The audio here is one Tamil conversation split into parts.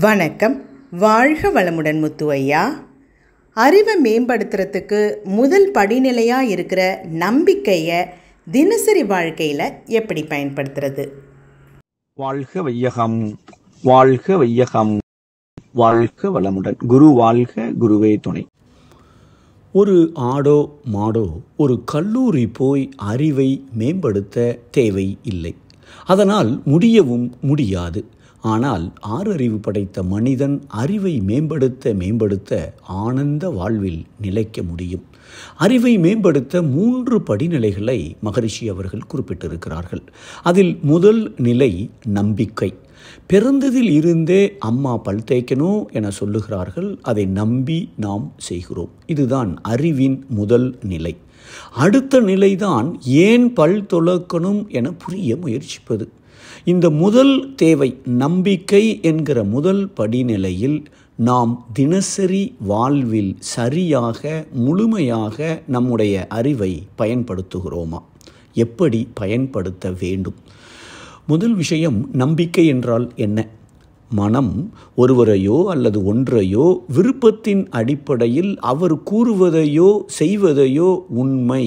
வணக்கம். வாழ்க வளமுடன் முத்து ஐயா அறிவை மேம்படுத்துறதுக்கு முதல் படிநிலையாக இருக்கிற நம்பிக்கையை தினசரி வாழ்க்கையில் எப்படி பயன்படுத்துறது? வாழ்க வையகம் வாழ்க வையகம் வாழ்க வளமுடன். குரு வாழ்க குருவே துணை. ஒரு ஆடோ மாடோ ஒரு கல்லூரி போய் அறிவை மேம்படுத்த தேவை இல்லை. அதனால் முடியவும் முடியாது. ஆனால் ஆறறிவு படைத்த மனிதன் அறிவை மேம்படுத்த மேம்படுத்த ஆனந்த வாழ்வில் நிலைக்க முடியும். அறிவை மேம்படுத்த மூன்று படிநிலைகளை மகரிஷி அவர்கள் குறிப்பிட்டிருக்கிறார்கள். அதில் முதல் நிலை நம்பிக்கை. பிறந்ததில் இருந்தே அம்மா பல் தேய்க்கணும் என சொல்லுகிறார்கள். அதை நம்பி நாம் செய்கிறோம். இதுதான் அறிவின் முதல் நிலை. அடுத்த நிலைதான் ஏன் பல் துளக்கணும் என புரிய முயற்சிப்பது. இந்த முதல் தேவை நம்பிக்கை என்கிற முதல் படிநிலையில் நாம் தினசரி வாழ்வில் சரியாக முழுமையாக நம்முடைய அறிவை பயன்படுத்துகிறோமா? எப்படி பயன்படுத்த வேண்டும்? முதல் விஷயம் நம்பிக்கை என்றால் என்ன? மனம் ஒருவரையோ அல்லது ஒன்றையோ விருப்பத்தின் அடிப்படையில் அவர் கூறுவதையோ செய்வதையோ உண்மை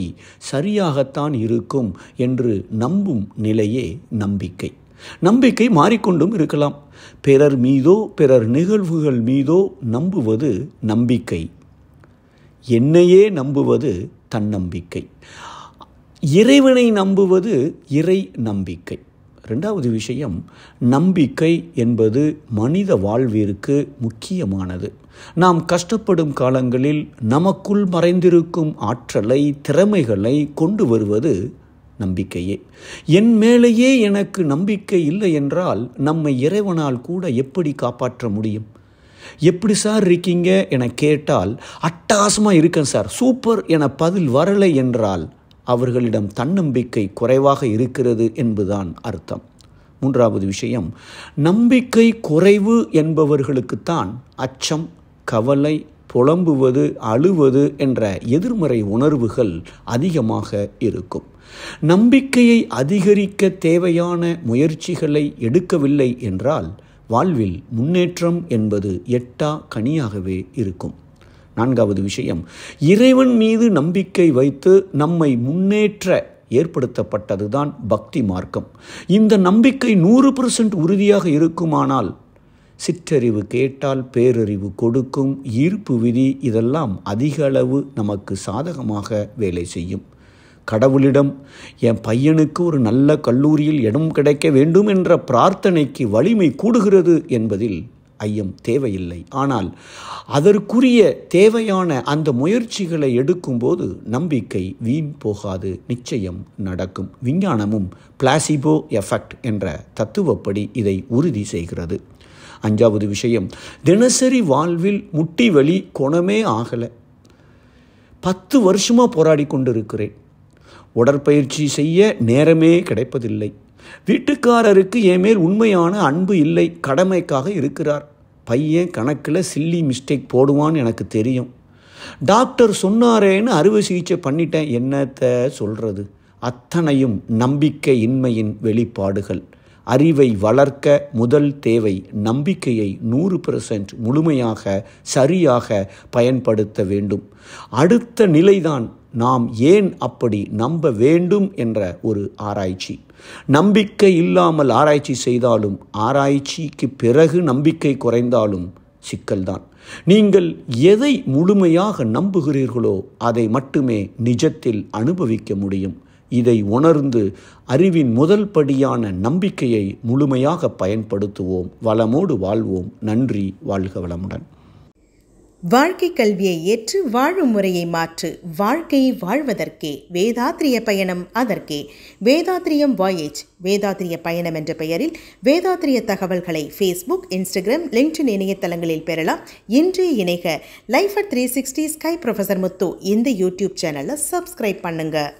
சரியாகத்தான் இருக்கும் என்று நம்பும் நிலையே நம்பிக்கை. நம்பிக்கை மாறிக்கொண்டும் இருக்கலாம். பிறர் மீதோ பிறர் நிகழ்வுகள் மீதோ நம்புவது நம்பிக்கை. என்னையே நம்புவது தன்னம்பிக்கை. இறைவனை நம்புவது இறை நம்பிக்கை. ரெண்டாவது விஷயம் நம்பிக்கை என்பது மனித வாழ்விற்கு முக்கியமானது. நாம் கஷ்டப்படும் காலங்களில் நமக்குள் மறைந்திருக்கும் ஆற்றலை திறமைகளை கொண்டு வருவது நம்பிக்கையே. என் மேலேயே எனக்கு நம்பிக்கை இல்லை என்றால் நம்மை இறைவனால் கூட எப்படி காப்பாற்ற முடியும்? எப்படி சார் இருக்கீங்க? என கேட்டால் அட்டாசமாக இருக்கேன் சார். சூப்பர் என பதில் வரலை என்றால் அவர்களிடம் தன்னம்பிக்கை குறைவாக இருக்கிறது என்பதுதான் அர்த்தம். மூன்றாவது விஷயம் நம்பிக்கை குறைவு என்பவர்களுக்குத்தான் அச்சம் கவலை புலம்புவது அழுவது என்ற எதிர்மறை உணர்வுகள் அதிகமாக இருக்கும். நம்பிக்கையை அதிகரிக்க தேவையான முயற்சிகளை எடுக்கவில்லை என்றால் வாழ்வில் முன்னேற்றம் என்பது எட்டா கனியாகவே இருக்கும். நான்காவது விஷயம் இறைவன் மீது நம்பிக்கை வைத்து நம்மை முன்னேற்ற ஏற்படுத்தப்பட்டதுதான் பக்தி மார்க்கம். இந்த நம்பிக்கை நூறு பர்சன்ட் உறுதியாக இருக்குமானால் சிற்றறிவு கேட்டால் பேரறிவு கொடுக்கும் ஈர்ப்பு விதி இதெல்லாம் அதிக அளவு நமக்கு சாதகமாக வேலை செய்யும். கடவுளிடம் என் பையனுக்கு ஒரு நல்ல கல்லூரியில் இடம் கிடைக்க வேண்டும் என்ற பிரார்த்தனைக்கு வலிமை கூடுகிறது என்பதில் ஐயம் தேவையில்லை. ஆனால் அதற்குரிய தேவையான அந்த முயற்சிகளை எடுக்கும்போது நம்பிக்கை வீண் போகாது நிச்சயம் நடக்கும். விஞ்ஞானமும் பிளாசிபோ எஃபெக்ட் என்ற தத்துவப்படி இதை உறுதி செய்கிறது. அஞ்சாவது விஷயம் தினசரி வாழ்வில் முட்டி வலி குணமே ஆகலை. பத்து வருஷமாக போராடி கொண்டிருக்கிறேன். உடற்பயிற்சி செய்ய நேரமே கிடைப்பதில்லை. வீட்டுக்காரருக்கு என் மேல் உண்மையான அன்பு இல்லை கடமைக்காக இருக்கிறார். பையன் கணக்கில் சில்லி மிஸ்டேக் போடுவான்னு எனக்கு தெரியும். டாக்டர் சொன்னாரேன்னு அறுவை சிகிச்சை பண்ணிட்டேன் என்னத்தை சொல்கிறது அத்தனையும் நம்பிக்கை இன்மையின் வெளிப்பாடுகள். அறிவை வளர்க்க முதல் தேவை நம்பிக்கையை நூறு பெர்சன்ட் முழுமையாக சரியாக பயன்படுத்த வேண்டும். அடுத்த நிலைதான் நாம் ஏன் அப்படி நம்ப வேண்டும் என்ற ஒரு ஆராய்ச்சி. நம்பிக்கை இல்லாமல் ஆராய்ச்சி செய்தாலும் ஆராய்ச்சிக்கு பிறகு நம்பிக்கை குறைந்தாலும் சிக்கல்தான். நீங்கள் எதை முழுமையாக நம்புகிறீர்களோ அதை மட்டுமே நிஜத்தில் அனுபவிக்க முடியும். இதை உணர்ந்து அறிவின் முதல் படியான நம்பிக்கையை முழுமையாக பயன்படுத்துவோம். வளமோடு வாழ்வோம். நன்றி. வாழ்க வளமுடன். வாழ்க்கை கல்வியை ஏற்று வாழும் முறையை மாற்று. வாழ்க்கையை வாழ்வதற்கே. வேதாத்திரிய பயணம் அதற்கே. வேதாத்திரியம் வாயேஜ் வேதாத்திரிய பயணம் என்ற பெயரில் வேதாத்திரிய தகவல்களை ஃபேஸ்புக் இன்ஸ்டாகிராம் லிங்க்டின் இணையதளங்களில் பெறலாம். இன்று இணைக. Life at three sixty sky professor Muthu இந்த யூடியூப் சேனலை சப்ஸ்கிரைப் பண்ணுங்கள்